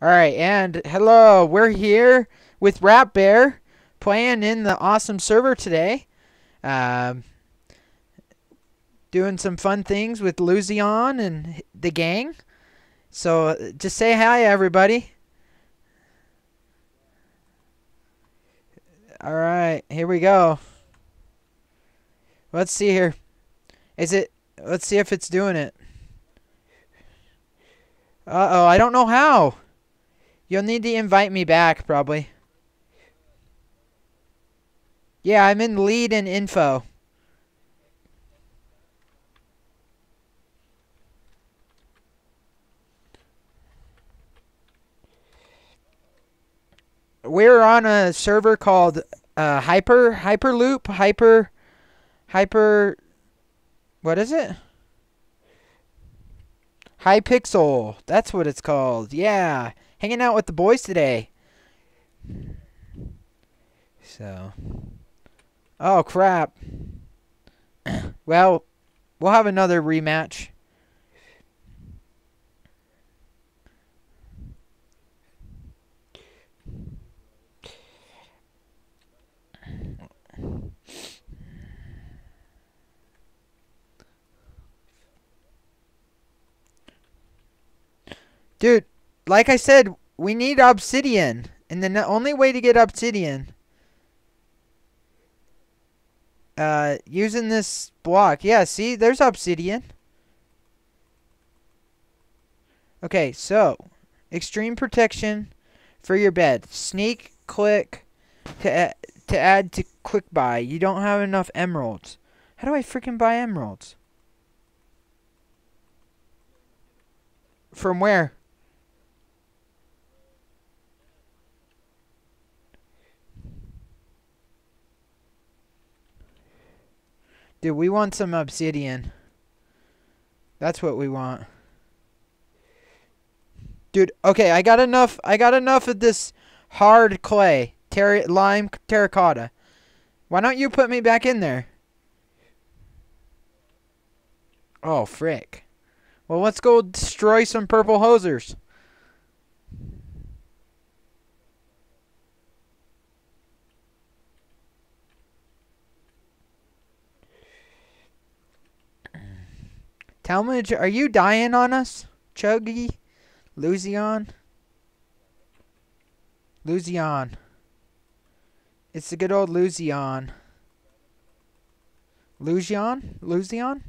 All right, and hello, we're here with Rap Bear playing in the awesome server today. Um, doing some fun things with Luzion and the gang. So uh, just say hi, everybody. All right, here we go. Let's see here. Is it? Let's see if it's doing it. Uh oh, I don't know how. You'll need to invite me back, probably. Yeah, I'm in lead and info. We're on a server called uh, Hyper Hyperloop Hyper Hyper. What is it? Hypixel. That's what it's called. Yeah hanging out with the boys today. So, oh crap. well, we'll have another rematch. Dude, like I said, we need obsidian. And the only way to get obsidian uh using this block. Yeah, see, there's obsidian. Okay, so extreme protection for your bed. Sneak click to to add to quick buy. You don't have enough emeralds. How do I freaking buy emeralds? From where? Dude, we want some obsidian. That's what we want. Dude, okay, I got enough. I got enough of this hard clay, lime terracotta. Why don't you put me back in there? Oh, frick. Well, let's go destroy some purple hosers. Talmadge, are you dying on us? Chuggy? Luzion? Luzion. It's the good old Luzion. Luzion? Luzion?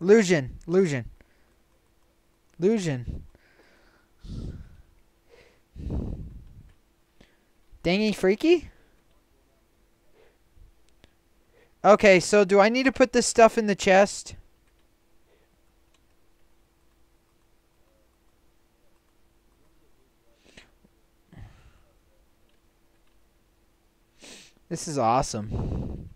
Lusion. Lusion. Lusion. Dangy freaky? Okay, so do I need to put this stuff in the chest? This is awesome.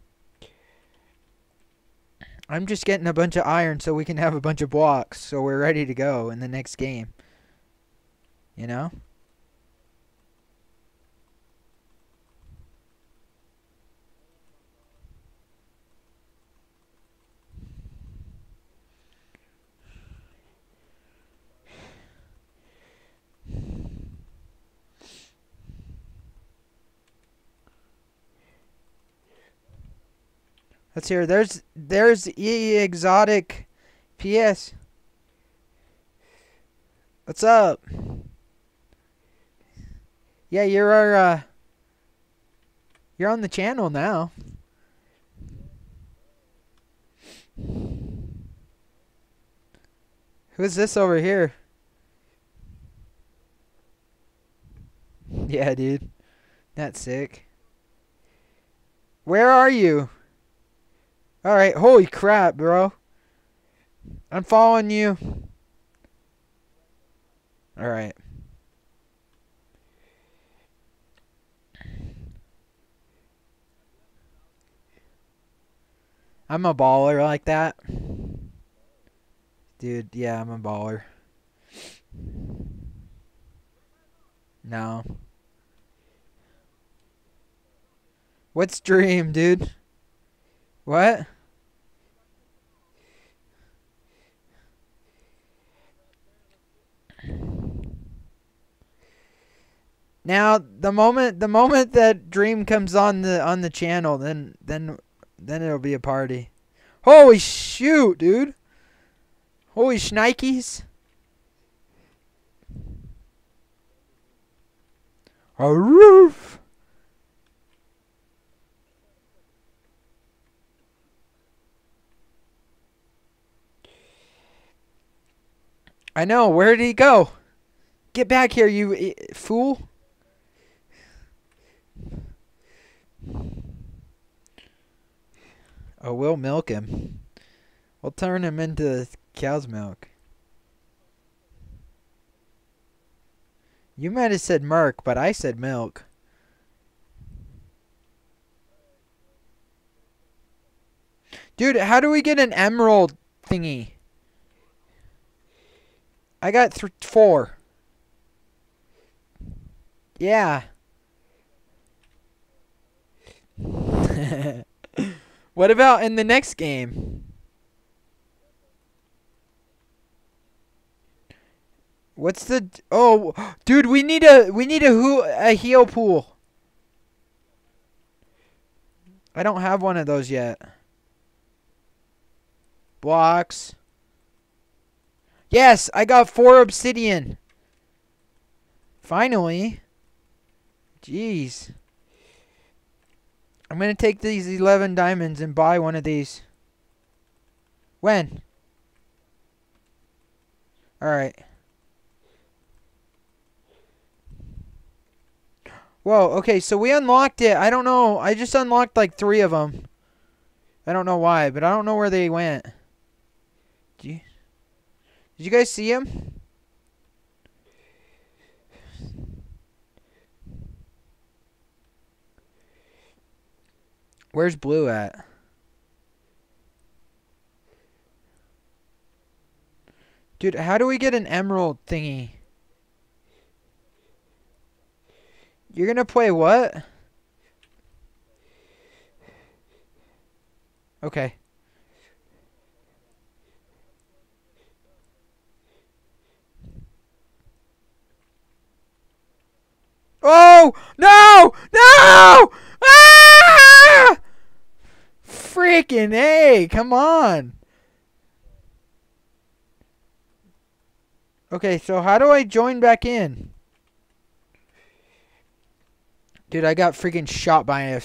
I'm just getting a bunch of iron so we can have a bunch of blocks so we're ready to go in the next game. You know? Let's hear. There's there's E Exotic PS. What's up? Yeah, you're our uh you're on the channel now. Who's this over here? Yeah, dude. That's sick. Where are you? Alright, holy crap, bro. I'm following you. Alright. I'm a baller like that. Dude, yeah, I'm a baller. No. What's dream, dude? What? Now the moment the moment that dream comes on the on the channel, then then then it'll be a party. Holy shoot, dude! Holy shnikes! A roof. I know. Where did he go? Get back here, you fool. Oh, we'll milk him. We'll turn him into cow's milk. You might have said Merc, but I said milk. Dude, how do we get an emerald thingy? I got th four. Yeah. What about in the next game? What's the oh, dude? We need a we need a who a heal pool. I don't have one of those yet. Blocks. Yes, I got four obsidian. Finally. Jeez. I'm going to take these 11 diamonds and buy one of these. When? Alright. Whoa, okay, so we unlocked it. I don't know. I just unlocked like three of them. I don't know why, but I don't know where they went. Do you, did you guys see him? Where's Blue at? Dude, how do we get an emerald thingy? You're gonna play what? Okay. Oh! No! No! Ah! Freaking A! Come on! Okay, so how do I join back in? Dude, I got freaking shot by a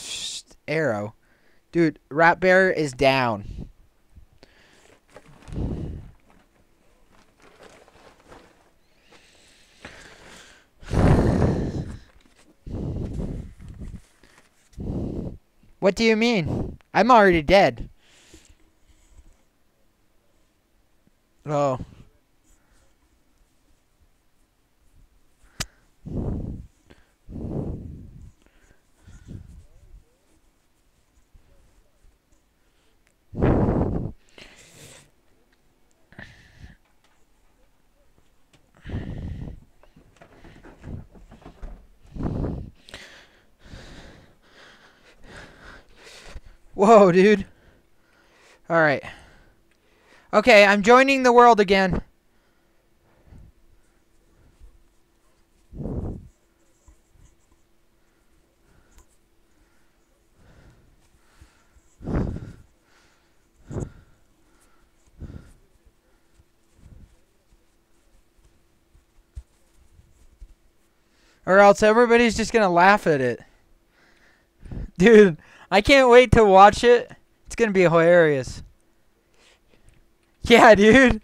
arrow. Dude, Rap Bear is down. What do you mean? I'm already dead. Oh. Whoa, dude. Alright. Okay, I'm joining the world again. Or else everybody's just gonna laugh at it. Dude, I can't wait to watch it. It's gonna be hilarious. Yeah, dude.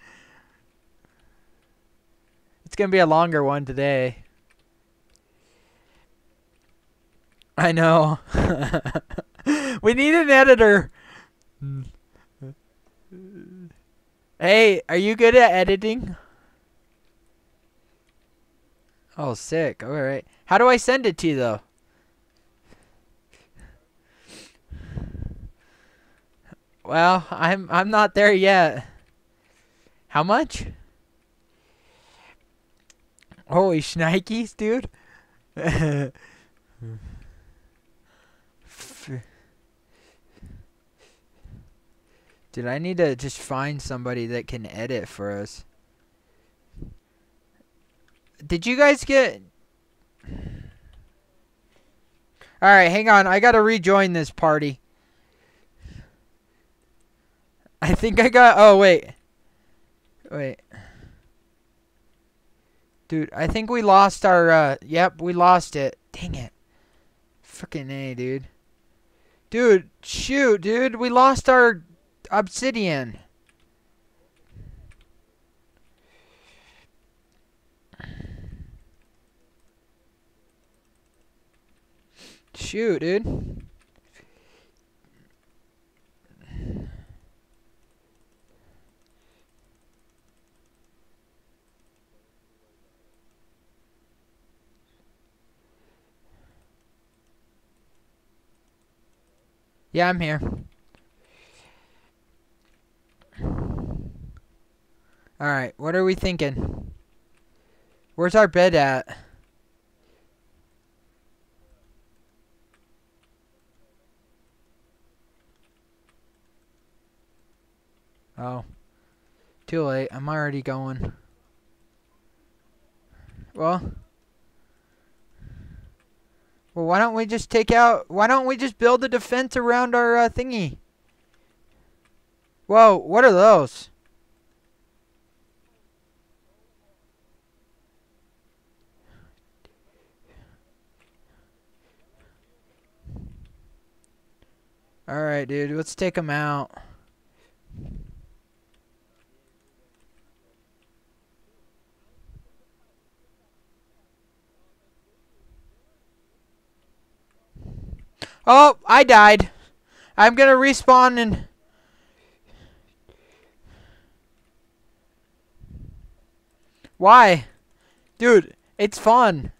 It's gonna be a longer one today. I know. we need an editor. Hey, are you good at editing? Oh, sick. All right. How do I send it to you, though? Well, I'm I'm not there yet. How much? Holy shnikes, dude. Dude, I need to just find somebody that can edit for us. Did you guys get... Alright, hang on. I gotta rejoin this party. I think I got... Oh, wait. Wait. Dude, I think we lost our... Uh, yep, we lost it. Dang it. Freaking A, dude. Dude, shoot, dude. We lost our obsidian. Shoot, dude. Yeah, I'm here. Alright, what are we thinking? Where's our bed at? Oh. Too late. I'm already going. Well. Well, why don't we just take out... Why don't we just build a defense around our uh, thingy? Whoa, what are those? Alright, dude. Let's take them out. Oh, I died. I'm gonna respawn and... Why? Dude, it's fun.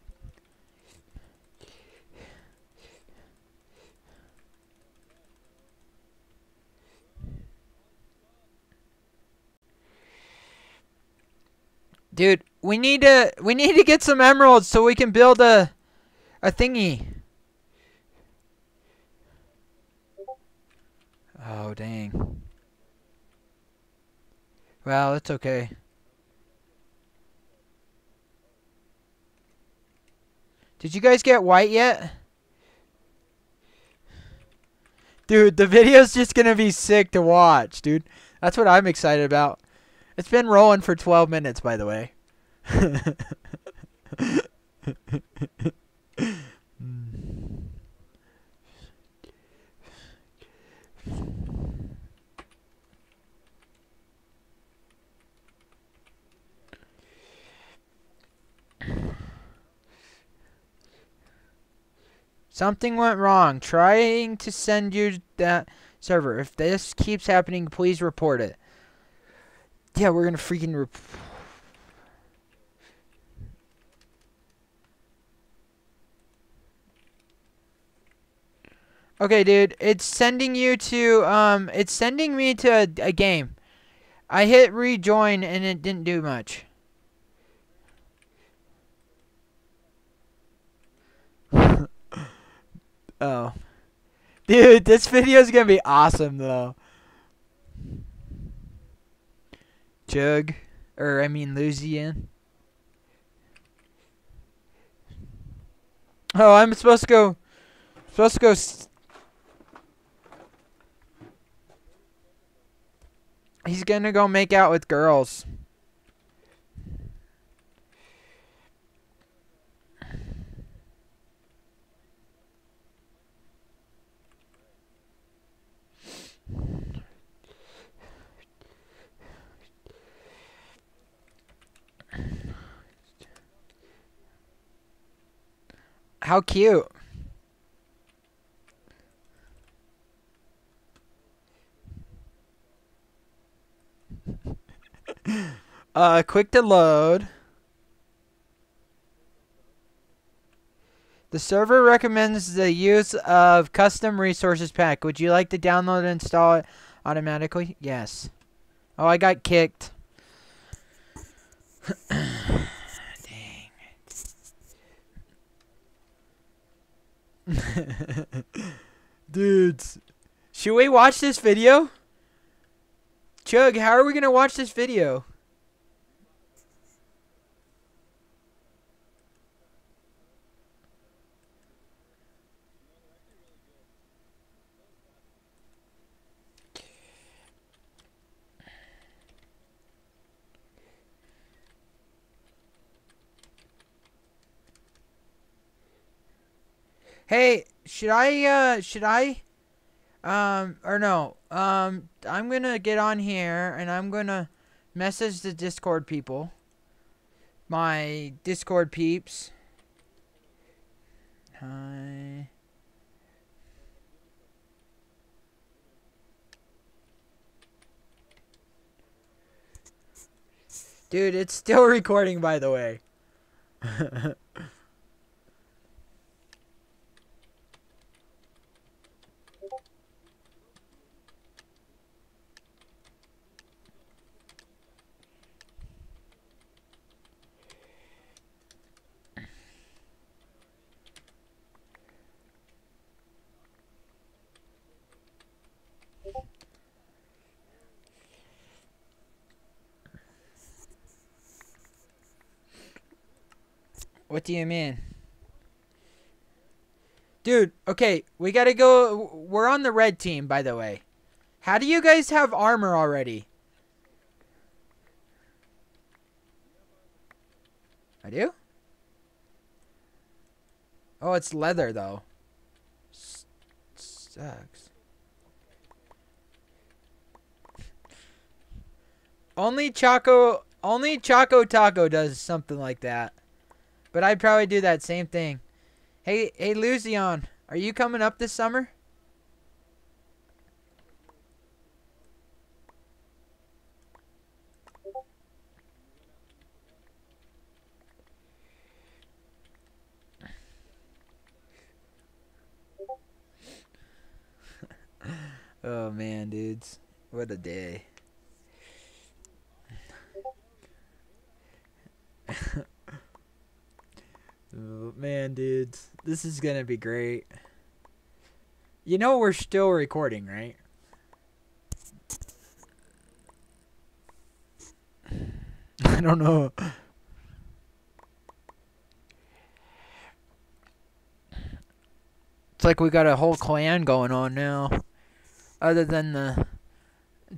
Dude, we need to we need to get some emeralds so we can build a a thingy. Oh, dang. Well, it's okay. Did you guys get white yet? Dude, the video's just gonna be sick to watch, dude. That's what I'm excited about. It's been rolling for 12 minutes, by the way. Something went wrong. Trying to send you that server. If this keeps happening, please report it. Yeah, we're gonna freaking report. Okay, dude, it's sending you to, um, it's sending me to a, a game. I hit rejoin and it didn't do much. Oh. Dude, this video is going to be awesome, though. Jug. Or, I mean, Lucian. Oh, I'm supposed to go... Supposed to go... He's gonna go make out with girls. How cute. Uh, quick to load. The server recommends the use of custom resources pack. Would you like to download and install it automatically? Yes. Oh, I got kicked. Dang. Dudes. Should we watch this video? Chug, how are we going to watch this video? Hey, should I uh should I um or no. Um I'm to get on here and I'm to message the Discord people. My Discord peeps. Hi. Dude, it's still recording by the way. What do you mean? Dude, okay, we gotta go. We're on the red team, by the way. How do you guys have armor already? I do? Oh, it's leather, though. S sucks. Only Choco, only Choco Taco does something like that. But I'd probably do that same thing. Hey, hey, Lucian, are you coming up this summer? oh man, dudes. What a day. Man, dude, this is gonna be great. You know we're still recording, right? I don't know. It's like we got a whole clan going on now. Other than the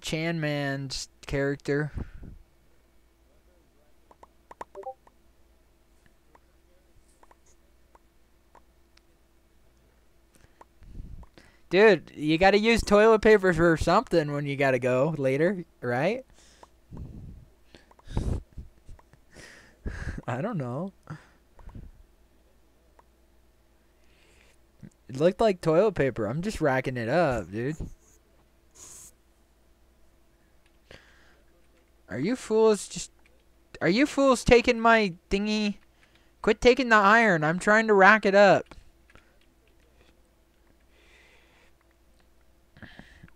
Chan Man's character. Dude, you got to use toilet paper for something when you got to go later, right? I don't know. It looked like toilet paper. I'm just racking it up, dude. Are you fools just... Are you fools taking my thingy? Quit taking the iron. I'm trying to rack it up.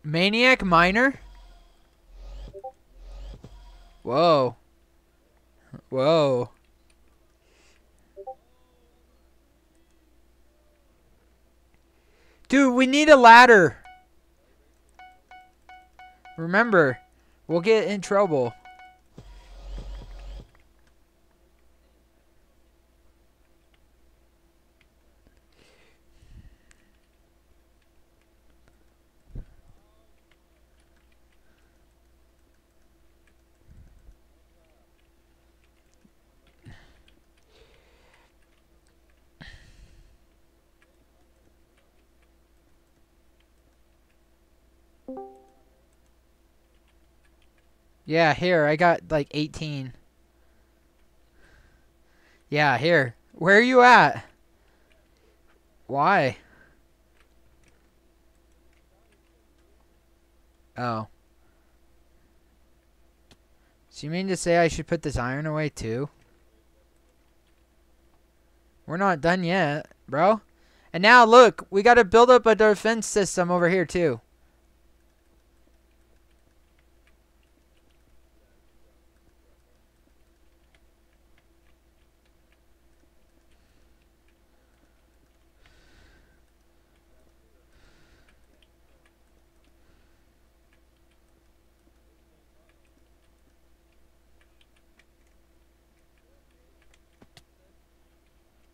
Maniac Miner? Whoa. Whoa. Dude, we need a ladder. Remember, we'll get in trouble. Yeah, here, I got like 18. Yeah, here. Where are you at? Why? Oh. So you mean to say I should put this iron away too? We're not done yet, bro. And now look, we got to build up a defense system over here too.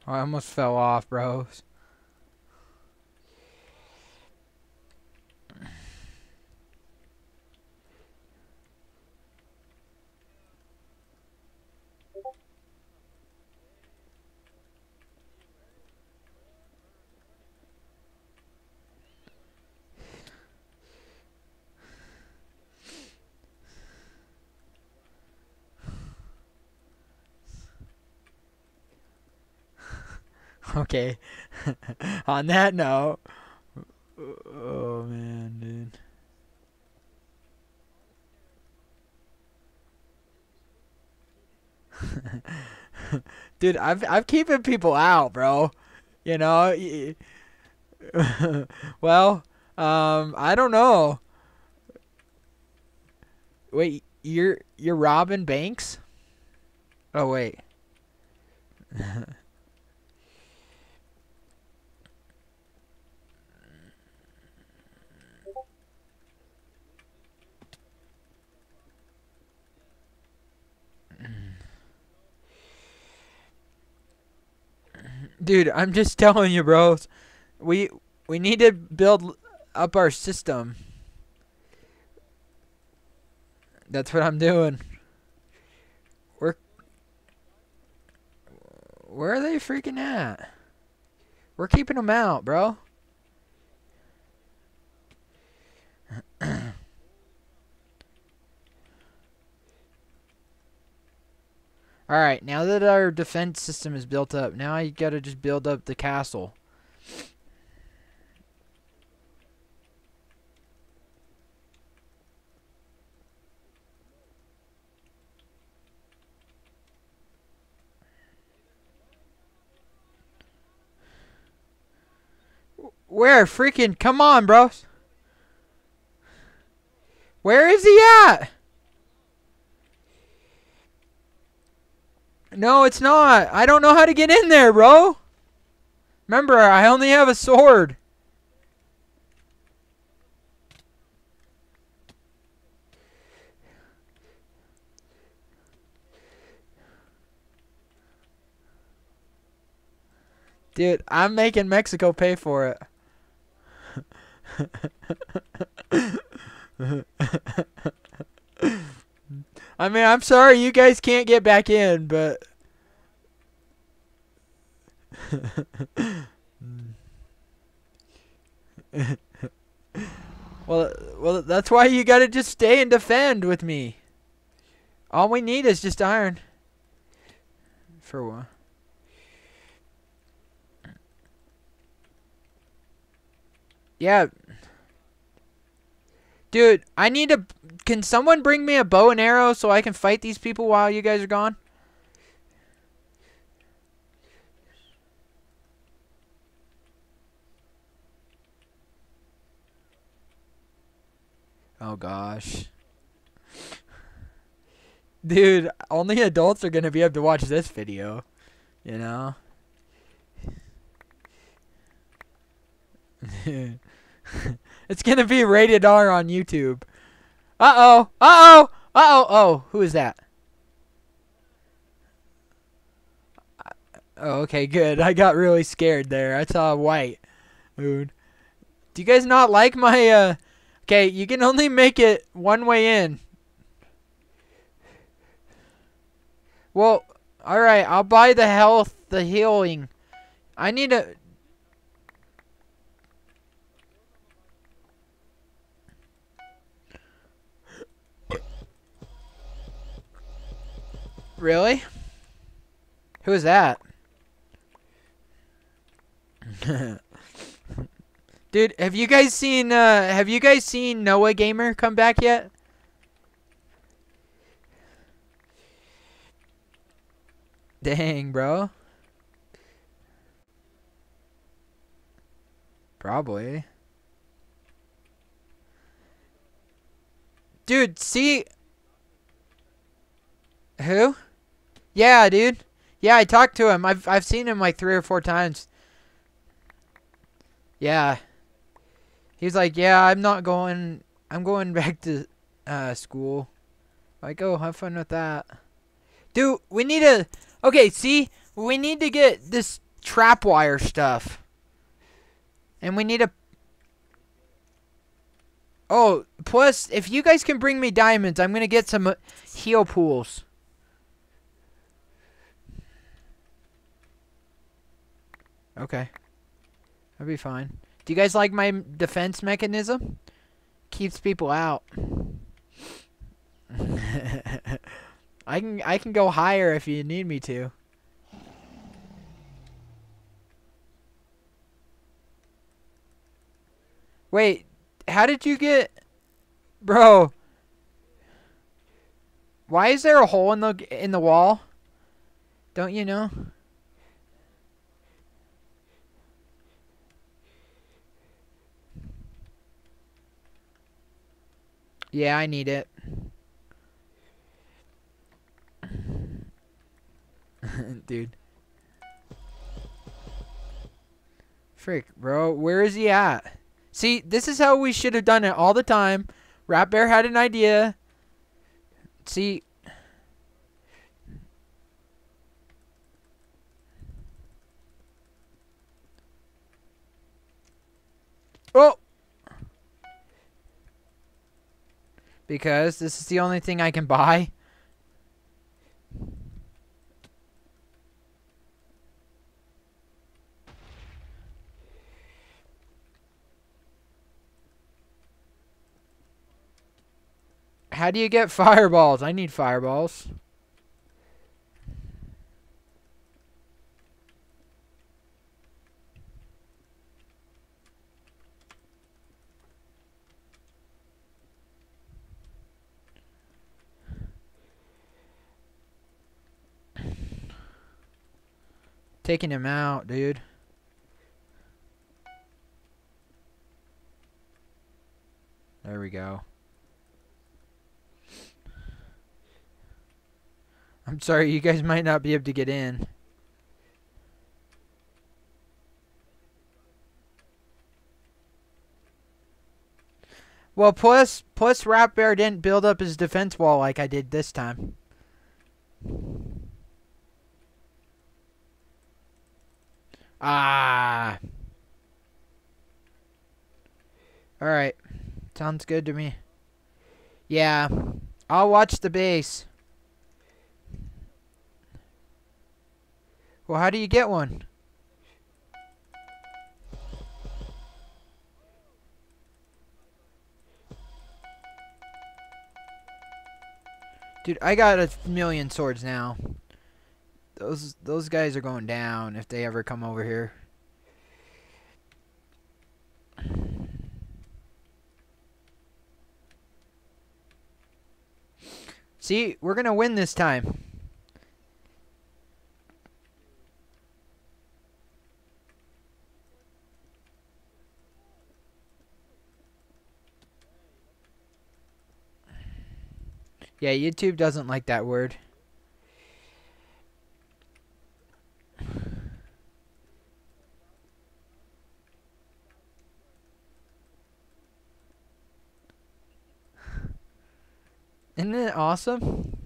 I almost fell off, bros. Okay. On that note, oh man, dude. dude, I've I've keeping people out, bro. You know. well, um, I don't know. Wait, you're you're robbing banks? Oh wait. Dude, I'm just telling you, bros. We we need to build up our system. That's what I'm doing. We're Where are they freaking at? We're keeping them out, bro. Alright, now that our defense system is built up, now I gotta just build up the castle. Where? Freaking, come on, bros. Where is he at? No, it's not. I don't know how to get in there, bro. Remember, I only have a sword. Dude, I'm making Mexico pay for it. I mean, I'm sorry you guys can't get back in, but well, well, that's why you gotta just stay and defend with me. All we need is just iron. For what? Yeah. Dude, I need to can someone bring me a bow and arrow so I can fight these people while you guys are gone? Oh gosh. Dude, only adults are going to be able to watch this video. You know? it's to be rated R on YouTube. Uh-oh. Uh-oh. Uh-oh. Oh, who is that? Oh, okay, good. I got really scared there. I saw white. Mood. Do you guys not like my, uh... Okay, you can only make it one way in. Well, alright, I'll buy the health, the healing. I need a... Really? Who is that? Dude, have you guys seen uh have you guys seen Noah Gamer come back yet? Dang, bro. Probably. Dude, see Who? Yeah, dude. Yeah, I talked to him. I've I've seen him like three or four times. Yeah. He's like, yeah, I'm not going. I'm going back to uh, school. Like, oh, have fun with that. Dude, we need to. Okay, see, we need to get this trap wire stuff, and we need to. Oh, plus, if you guys can bring me diamonds, I'm gonna get some uh, heal pools. Okay. That'd be fine. Do you guys like my defense mechanism? Keeps people out. I can I can go higher if you need me to. Wait, how did you get Bro. Why is there a hole in the in the wall? Don't you know? Yeah, I need it. Dude. Frick, bro. Where is he at? See, this is how we should have done it all the time. Rap Bear had an idea. See. Oh! Because this is the only thing I can buy. How do you get fireballs? I need fireballs. Taking him out, dude. There we go. I'm sorry, you guys might not be able to get in. Well, plus, plus Rap Bear didn't build up his defense wall like I did this time. Ah. Alright. Sounds good to me. Yeah. I'll watch the base. Well, how do you get one? Dude, I got a million swords now. Those those guys are going down if they ever come over here. See, we're going to win this time. Yeah, YouTube doesn't like that word. Isn't it awesome?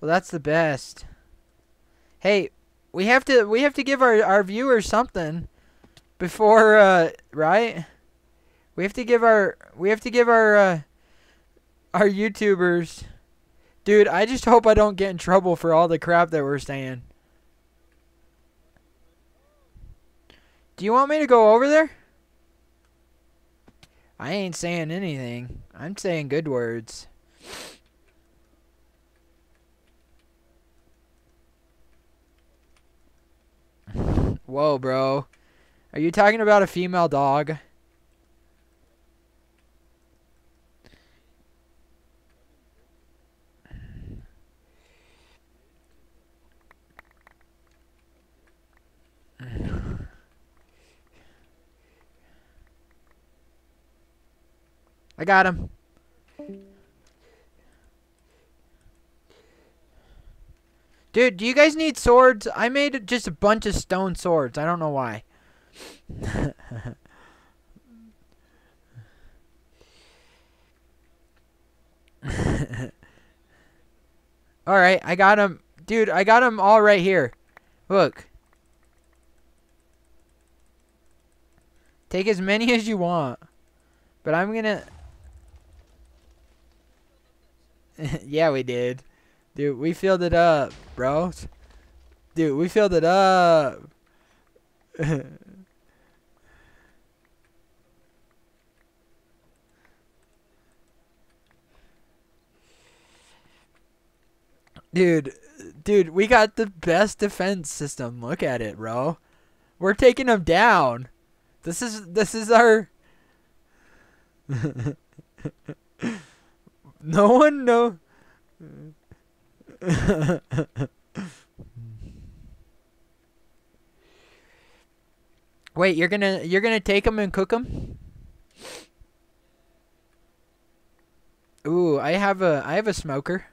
Well, that's the best. Hey, we have to we have to give our our viewers something before uh right? We have to give our we have to give our uh our YouTubers. Dude, I just hope I don't get in trouble for all the crap that we're saying. Do you want me to go over there? I ain't saying anything. I'm saying good words. Whoa, bro. Are you talking about a female dog? I got him. Dude, do you guys need swords? I made just a bunch of stone swords. I don't know why. Alright, I got him. Dude, I got him all right here. Look. Take as many as you want. But I'm gonna... yeah, we did. Dude, we filled it up, bro. Dude, we filled it up. dude, dude, we got the best defense system. Look at it, bro. We're taking them down. This is this is our. no one know. Wait, you're gonna you're gonna take them and cook them? Ooh, I have a I have a smoker.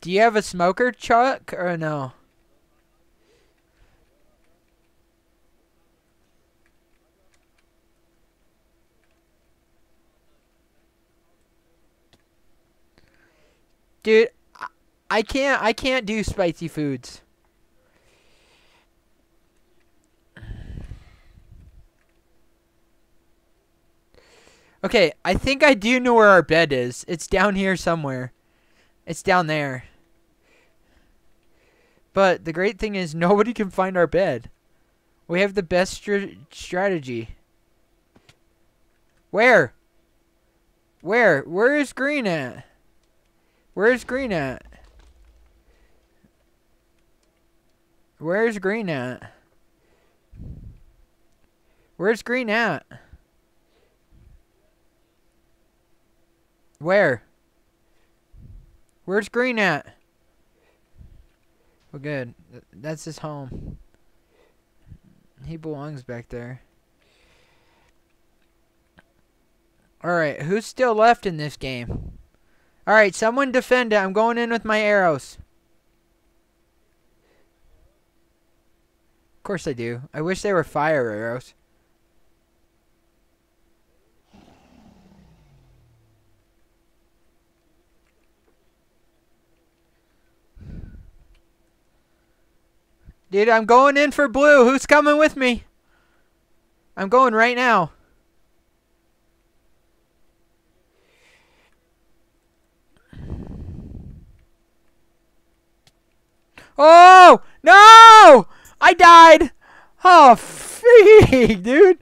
Do you have a smoker, Chuck, or no? Dude, I can't I can't do spicy foods. Okay, I think I do know where our bed is. It's down here somewhere. It's down there. But the great thing is nobody can find our bed. We have the best str strategy. Where? Where? Where is green at? Where's green at? Where's green at? Where's green at? Where? Where's green at? Well, good. That's his home. He belongs back there. Alright, who's still left in this game? Alright, someone defend it. I'm going in with my arrows. Of course I do. I wish they were fire arrows. Dude, I'm going in for blue. Who's coming with me? I'm going right now. Oh, no! I died! Oh, freak, dude.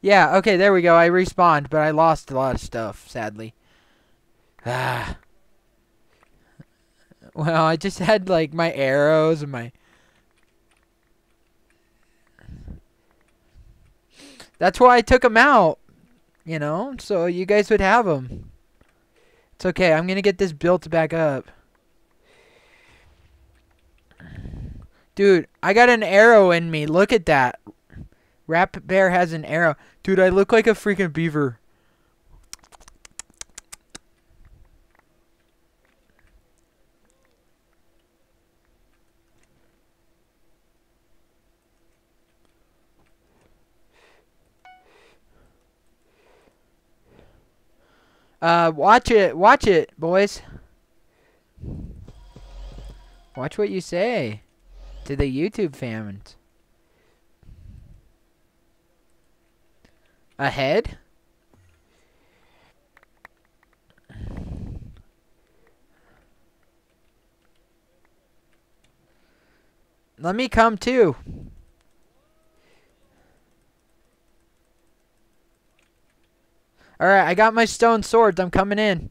Yeah, okay, there we go. I respawned, but I lost a lot of stuff, sadly. Ah. Well, I just had, like, my arrows and my... That's why I took them out, you know, so you guys would have them. It's okay. I'm going to get this built back up. Dude, I got an arrow in me. Look at that. Rap Bear has an arrow. Dude, I look like a freaking beaver. Uh, watch it. Watch it, boys. Watch what you say to the YouTube fans. Ahead? Let me come too. Alright, I got my stone swords. I'm coming in.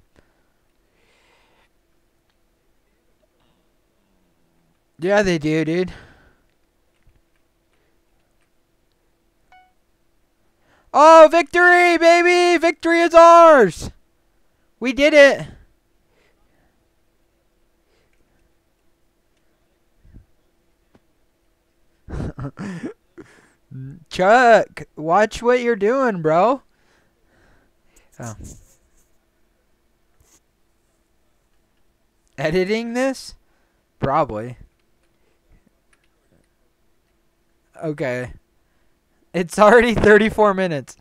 Yeah, they do, dude. Oh, victory, baby! Victory is ours! We did it! Chuck, watch what you're doing, bro. Oh. Editing this? Probably. Okay. It's already 34 minutes.